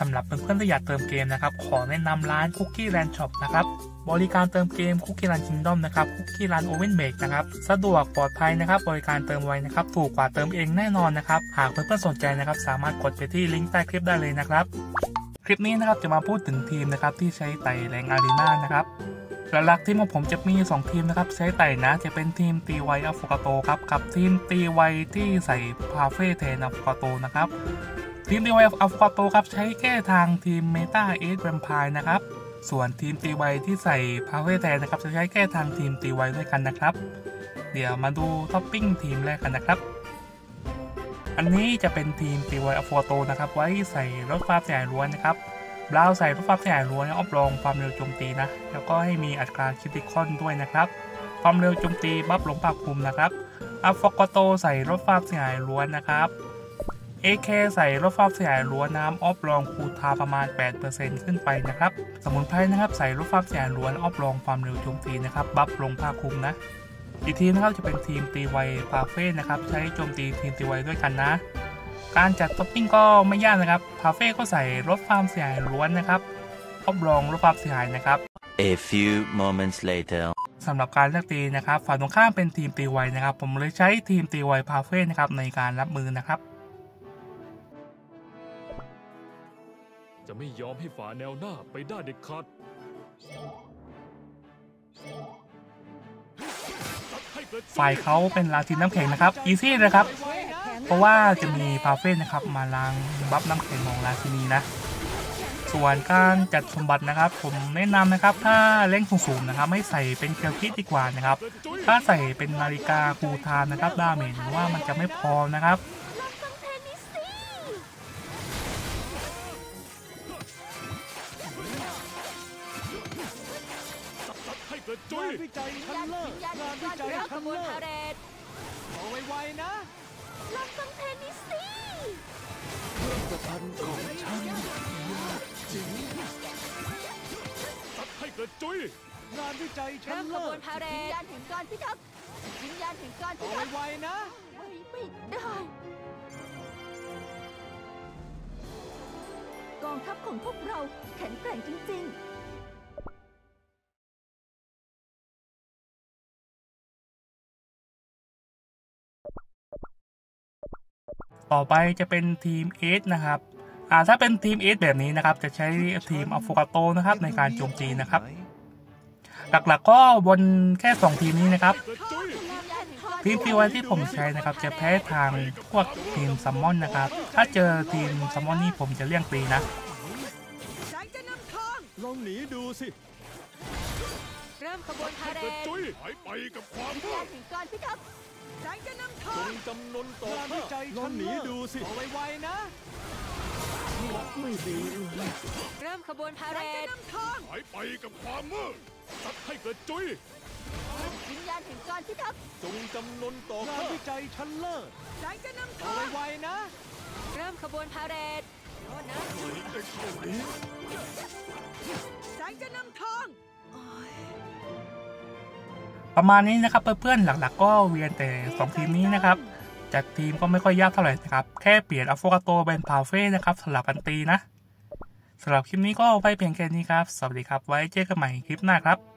สำหรับเพื่อนๆที่อยากเติมเกมนะครับ ขอแนะนำร้าน Cookie Run Shop นะครับ บริการเติมเกม Cookie Run Kingdom นะครับ Cookie Run OvenBreak นะครับ สะดวกปลอดภัยนะครับ บริการเติมไวนะครับ ถูกกว่าเติมเองแน่นอนนะครับ หากเพื่อนๆสนใจนะครับ สามารถกดไปที่ลิงก์ใต้คลิปได้เลยนะครับ คลิปนี้นะครับจะมาพูดถึงทีมนะครับที่ใช้ไต่ rank arena นะครับหลักๆทีมของผมจะมี 2 ทีมนะครับใช้ไต่นะจะเป็นทีมตีไว Affogato ครับกับทีมตีไวที่ใส่พาเฟ่แทนอัฟโฟกาโตนะครับ ทีมตีไวอัฟโฟกาโตครับ ใช้แก้ทางทีมเมตาเอสแวมพายนะครับ ส่วนทีมตีไวที่ใส่พาเฟ่แทนนะครับ จะใช้แก้ทางทีมตีไวด้วยกันนะครับ เดี๋ยวมาดูท็อปปิ้งทีมแรกกันนะครับ อันนี้จะเป็นทีมตีไวอัฟโฟกาโตนะครับ ไว้ใส่รถฟ้าสายล้วนนะครับบราวใส่รถฟ้าสายล้วนออฟรองความเร็วโจมตีนะ แล้วก็ให้มีอัตราคิติคอนด้วยนะครับ ความเร็วโจมตีบัฟลงปากคุมนะครับอัฟโฟกาโตใส่รถฟ้าสายล้วนนะครับ AK ใส่รถฟ้าสายล้วนน้ำออฟรองคูทาประมาณ 8%ขึ้นไปนะครับ สมุนไพรนะครับใส่รถฟ้าสายล้วนออฟรองความเร็วโจมตีนะครับ บัฟลงภาคคุมนะ อีกทีมนะครับจะเป็นทีมตีไวพาเฟ่นะครับ ใช้โจมตีทีมตีไวด้วยกันนะ การจัดท็อปปิ้งก็ไม่ยากนะครับพาเฟ่ก็ใส่รถฟาร์มเสียหายล้วนนะครับop รองลดความเสียหายนะครับ A few moments later. สำหรับการเลือกตีนะครับฝ่ายตรงข้ามเป็นทีมตีไวนะครับ ผมเลยใช้ทีมตีไวพาเฟ่นะครับในการรับมือนะครับ จะไม่ยอมให้ฝ่าแนวหน้าไปได้เด็ดขาดฝ่ายเขาเป็นราชินีน้ำแข็งนะครับ easy เลยครับ เพราะว่าจะมีพาเฟ่นะครับมาล้างบัฟน้ำแข็งของราชินีนะ ส่วนการจัดสมบัตินะครับ ผมแนะนำนะครับถ้าเล่งสูงๆนะครับ ไม่ใส่เป็นเกลคิดดีกว่านะครับ ถ้าใส่เป็นนาฬิกาคูทานนะครับดาเมจว่ามันจะไม่พอนะครับ ให้เกิดจุ้งายนวิจัยชั้นเลิศงานวิจัยชั้นเลิศเอาไวๆนะลองฟังเพลงนี้สิประพันธ์ของฉันให้เกิดจุ้ยงานวิจัยชั้เริ่นมขเลิบวนศพาเหรดวิญญาณแห่งการพิทักษ์วิญญาณแห่งการพิเอาทักษ์ไวๆนะไว้ไม่ได้กองทัพของพวกเราแข็งแกร่งจริง ต่อไปจะเป็นทีมเอสนะครับอ่าถ้าเป็นทีมเอสแบบนี้นะครับ จะใช้ทีมอัฟโฟกาโตนะครับในการโจมตีนะครับ หลักๆก็บนแค่ 2 ทีมนี้นะครับ ทีมพีวันที่ผมใช้นะครับ จะแพ้ทางพวกทีมซัมมอนนะครับ ถ้าเจอทีมซัมมอนนี่ผมจะเลี่ยงตีนะลองหนีดูสิ ริ่มขบวนพาเหรเกิดดจุ้ยหายไปกับความวิญมืญาณดแห่งการพิทักษ์ฉันจะนำทาจงงจำนนต่องานวิจัยชั้นเลิศดูสิเอาไวๆนะไม่ดีเลยเริ่มขบวนพาเหรดหายไปกับความมืดสัตว์ให้เกิดจุ้ยวิญญาณแห่งการพิทักษ์จงจำนนต่องานวิจัยชั้นเลิศฉันจะนำเอาทางไวๆนะ เริ่มขบวนพาเหรดโน่นนะฉันจะนำทาง ประมาณนี้นะครับเพื่อนๆหลักๆ ก็เวียนแต่ 2 ทีมนี้นะครับจากทีมก็ไม่ค่อยยากเท่าไหร่นะครับ แค่เปลี่ยนอัฟโฟกาโตเป็นพาเฟ่นะครับสลับกันตีนะสำหรับคลิปนี้ก็ไปเพียงแค่นี้ครับ สวัสดีครับ ไว้เจอกันใหม่คลิปหน้าครับ